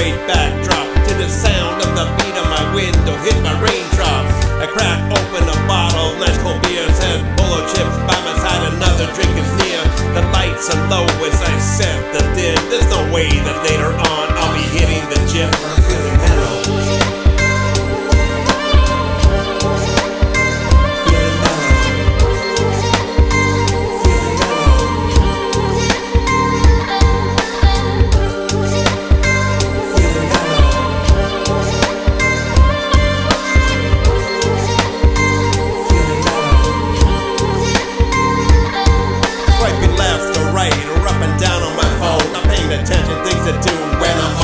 great backdrop To the sound of the beat of my window. Hit my raindrops I crack open a bottle. Nice cold beers and bolo chips By my side another drink is near. The lights are low as I sip the din There's no way that later on I'll be hitting the gym. things to do when I'm